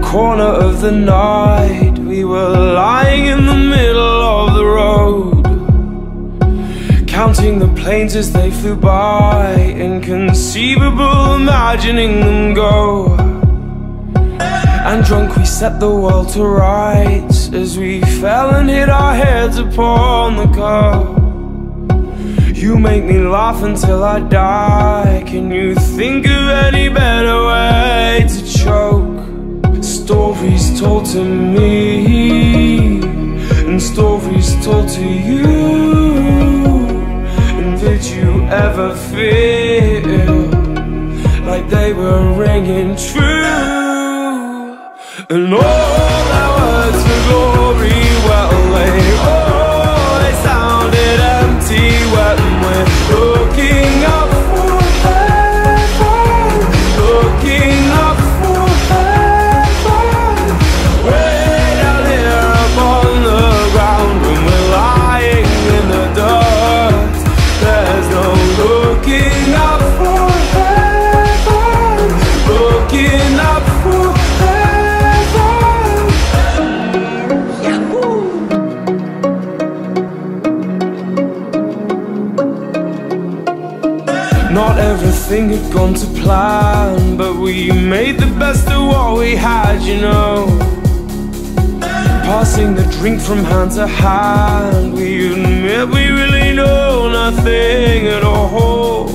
corner of the night. We were lying in the middle of the road Counting the planes as they flew by. Inconceivable, imagining them go. And drunk we set the world to rights As we fell and hit our heads upon the curb you make me laugh until I die. Can you think of any better way to choke? Stories told to me And stories told to you And did you ever feel Like they were ringing true? And all Not everything had gone to plan, but we made the best of what we had, you know. Passing the drink from hand to hand, we admit we really know nothing at all.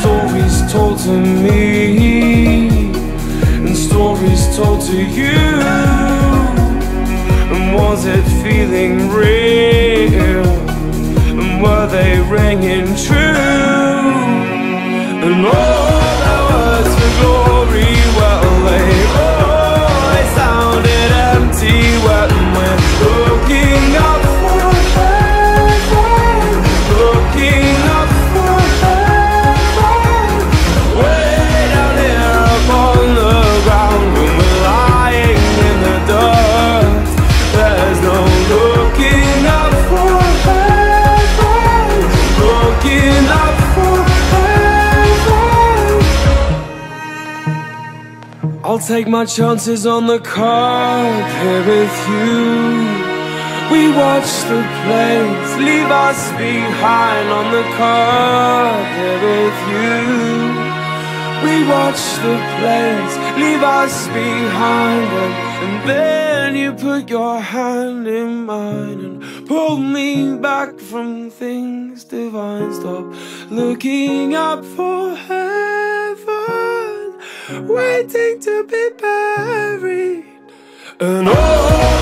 Stories told to me, and stories told to you. And was it feeling real? And were they I'll take my chances on the curb here with you. We watch the planes leave us behind on the curb here with you. We watch the planes leave us behind and, and then you put your hand in mine and pull me back from things divine. Stop looking up for heaven, waiting to be buried. And all